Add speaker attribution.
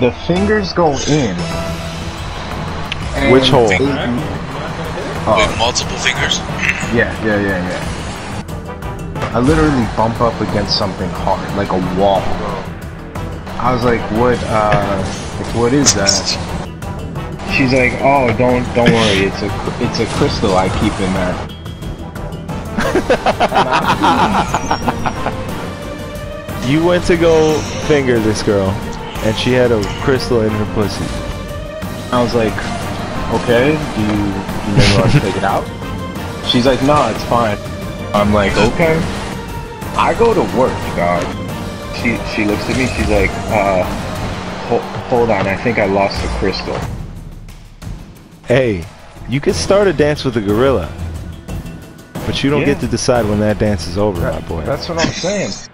Speaker 1: the fingers go in.
Speaker 2: Which hole?
Speaker 1: it-
Speaker 3: With
Speaker 1: oh,
Speaker 3: multiple fingers.
Speaker 1: yeah, yeah, yeah, yeah. I literally bump up against something hard, like a wall. I was like, "What? Uh, like, what is that?" She's like, "Oh, don't, don't worry. It's a, it's a crystal I keep in there."
Speaker 2: You went to go finger this girl, and she had a crystal in her pussy.
Speaker 1: I was like, "Okay, do you, you maybe want to take it out?" She's like, "No, it's fine." I'm like, "Okay." I go to work, dog. She she looks at me. She's like, "Uh, hold, hold on. I think I lost the crystal."
Speaker 2: Hey, you could start a dance with a gorilla, but you don't
Speaker 1: Yeah.
Speaker 2: get to decide when that dance is over, my boy.
Speaker 1: That's what I'm saying.